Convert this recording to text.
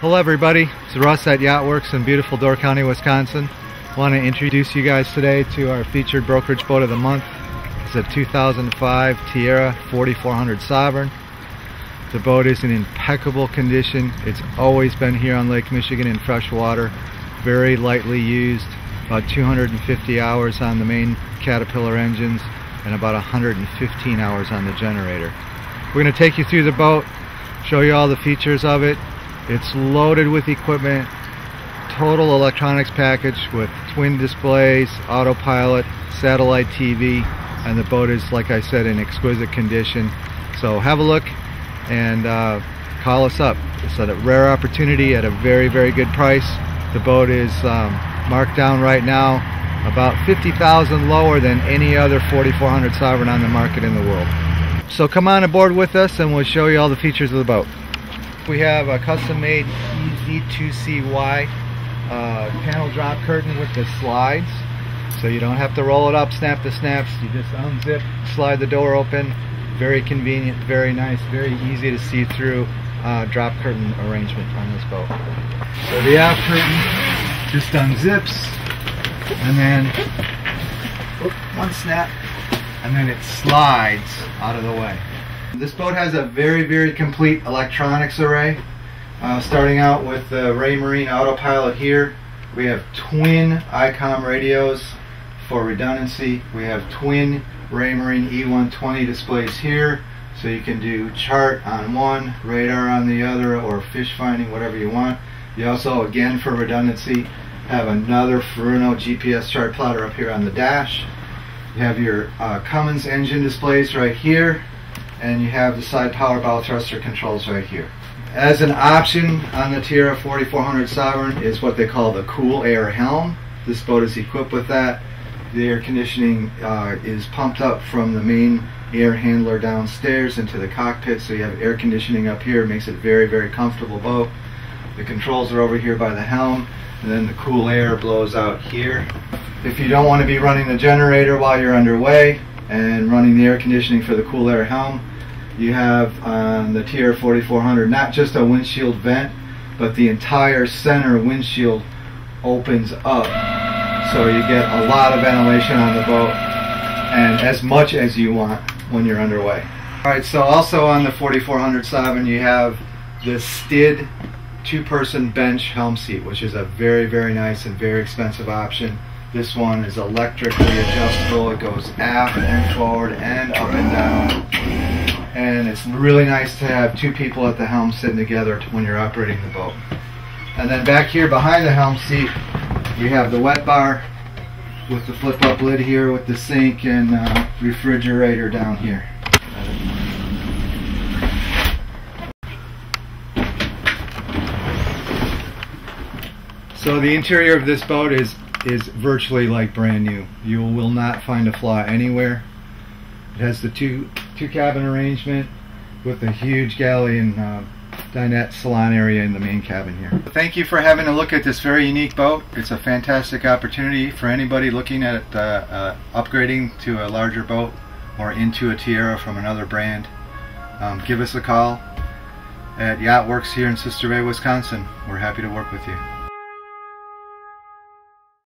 Hello everybody, it's Russ at Yacht Works in beautiful Door County, Wisconsin. I want to introduce you guys today to our featured brokerage boat of the month. It's a 2005 Tiara 4400 Sovran. The boat is in impeccable condition. It's always been here on Lake Michigan in freshwater. Very lightly used, about 250 hours on the main Caterpillar engines and about 115 hours on the generator. We're going to take you through the boat, show you all the features of it, it's loaded with equipment, total electronics package with twin displays, autopilot, satellite TV, and the boat is, like I said, in exquisite condition. So have a look and uh, call us up. It's a rare opportunity at a very, very good price. The boat is um, marked down right now about 50,000 lower than any other 4400 Sovran on the market in the world. So come on aboard with us and we'll show you all the features of the boat. We have a custom-made EZ2CY uh, panel drop curtain with the slides. So you don't have to roll it up, snap the snaps. You just unzip, slide the door open. Very convenient, very nice, very easy to see through uh, drop curtain arrangement on this boat. So the aft curtain just unzips and then one snap and then it slides out of the way. This boat has a very, very complete electronics array. Uh, starting out with the Raymarine autopilot here. We have twin ICOM radios for redundancy. We have twin Raymarine E120 displays here. So you can do chart on one, radar on the other, or fish finding, whatever you want. You also, again for redundancy, have another Furuno GPS chart plotter up here on the dash. You have your uh, Cummins engine displays right here and you have the side power bow thruster controls right here. As an option on the Tiara 4400 Sovran is what they call the cool air helm. This boat is equipped with that. The air conditioning uh, is pumped up from the main air handler downstairs into the cockpit so you have air conditioning up here. It makes it very very comfortable boat. The controls are over here by the helm and then the cool air blows out here. If you don't want to be running the generator while you're underway, and running the air conditioning for the cool air helm. You have on the Tiara 4400 not just a windshield vent, but the entire center windshield opens up. So you get a lot of ventilation on the boat and as much as you want when you're underway. Alright, so also on the 4400 Sovran you have the Stidd two-person bench helm seat, which is a very, very nice and very expensive option. This one is electrically adjustable. It goes aft and forward and up and down. And it's really nice to have two people at the helm sitting together when you're operating the boat. And then back here behind the helm seat, we have the wet bar with the flip up lid here with the sink and uh, refrigerator down here. So the interior of this boat is is virtually like brand new. You will not find a flaw anywhere. It has the two two cabin arrangement with a huge galley and uh, dinette salon area in the main cabin here. Thank you for having a look at this very unique boat. It's a fantastic opportunity for anybody looking at uh, uh, upgrading to a larger boat or into a Tiara from another brand. Um, give us a call at Yacht Works here in Sister Bay, Wisconsin. We're happy to work with you.